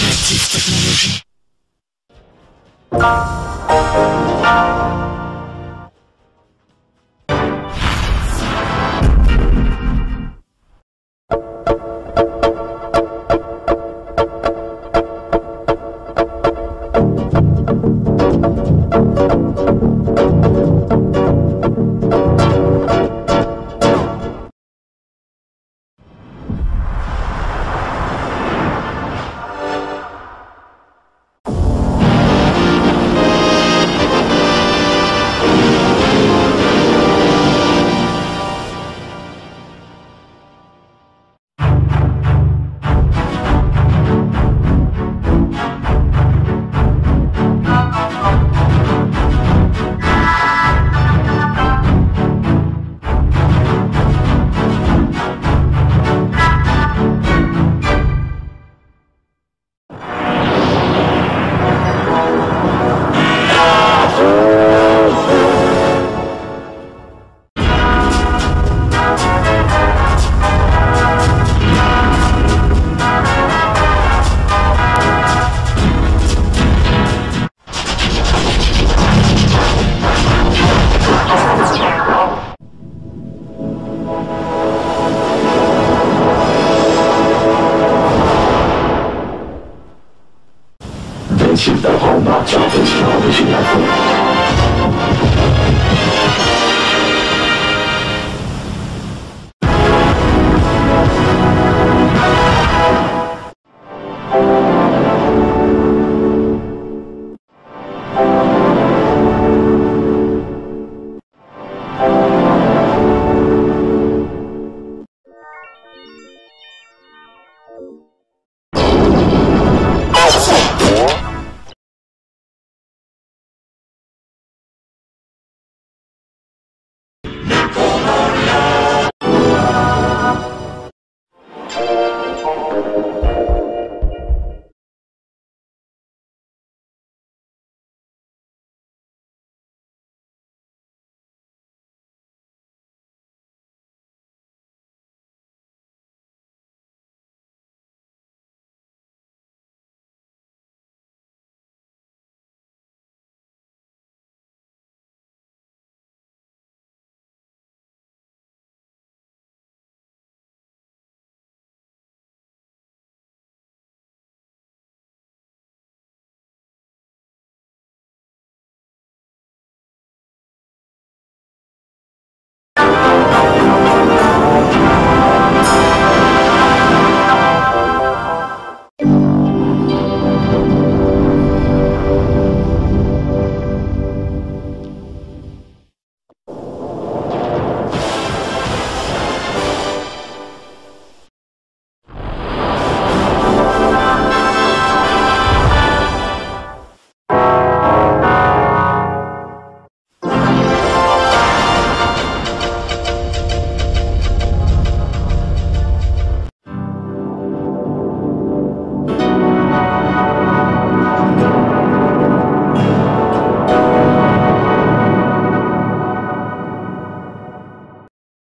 Interactive Technology. shoot the whole box off and smell as you.